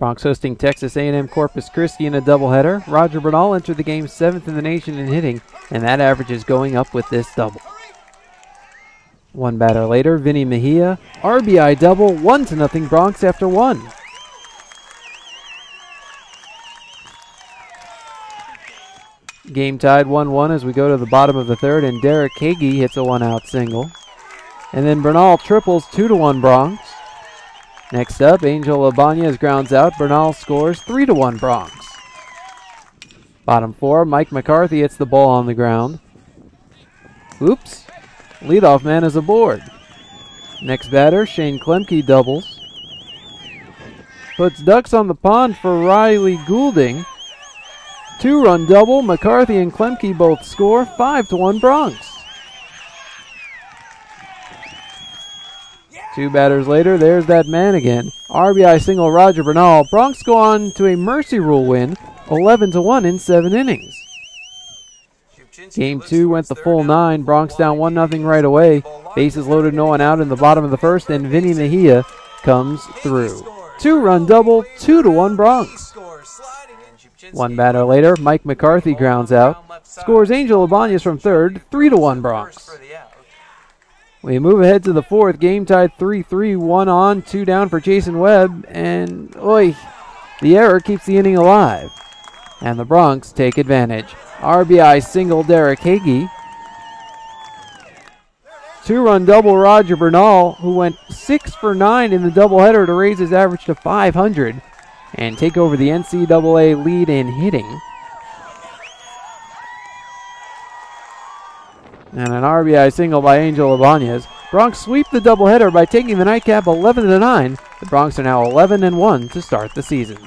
Broncs hosting Texas A&M Corpus Christi in a doubleheader. Roger Bernal entered the game seventh in the nation in hitting, and that average is going up with this double. One batter later, Vinny Mejia, RBI double, one to nothing Broncs after one. Game tied 1 1 as we go to the bottom of the third, and Derek Hagee hits a one out single. And then Bernal triples 2 to 1 Broncs. Next up, Angel Ibanez grounds out. Bernal scores 3 to 1 Broncs. Bottom four, Mike McCarthy hits the ball on the ground. Oops. Leadoff man is aboard. Next batter, Shane Klemke doubles. Puts ducks on the pond for Riley Goulding. Two run double. McCarthy and Klemke both score. 5 to 1 Broncs. Two batters later, there's that man again. RBI single Roger Bernal. Broncs go on to a mercy rule win, 11 to 1 in seven innings. Game two went the full nine. Broncs down 1 0 right away. Bases loaded, no one out in the bottom of the first, and Vinny Mejia comes through. Two run double, 2 to 1 Broncs. One batter later, Mike McCarthy grounds out. Scores Angel Ibanez from third, 3 to 1 Bronx. We move ahead to the fourth. Game tied 3 3, one on, two down for Jason Webb. And, oi, the error keeps the inning alive. And the Broncs take advantage. RBI single Derek Hagee. Two run double Roger Bernal, who went 6 for 9 in the doubleheader to raise his average to 500 and take over the NCAA lead in hitting. And an RBI single by Angel Ibanez. Broncs sweep the doubleheader by taking the nightcap 11 to 9. The Broncs are now 11 and 1 to start the season.